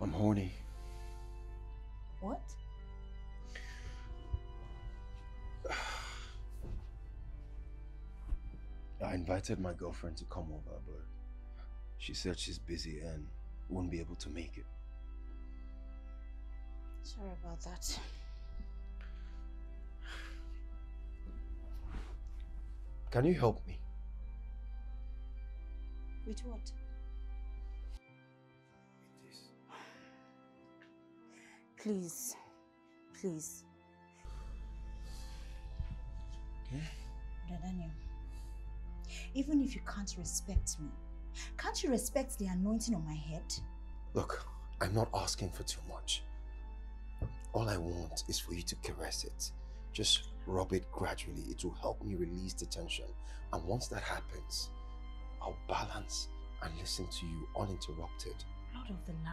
I'm horny. What? I invited my girlfriend to come over, but she said she's busy and won't be able to make it. Sorry about that. Can you help me? With what? Please. Please. Okay. Daniel, even if you can't respect me, can't you respect the anointing on my head? Look, I'm not asking for too much. All I want is for you to caress it. Just rub it gradually. It will help me release the tension. And once that happens, I'll balance and listen to you uninterrupted. Lord of the.